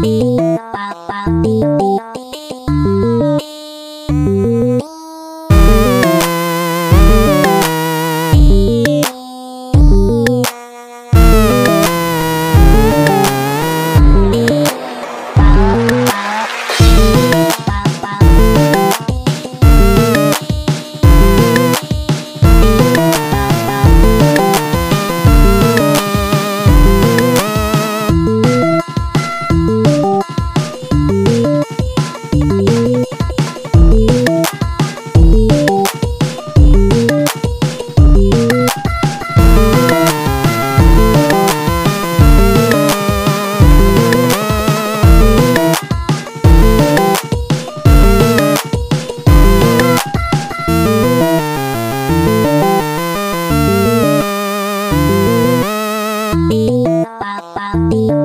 Thank you. Bao.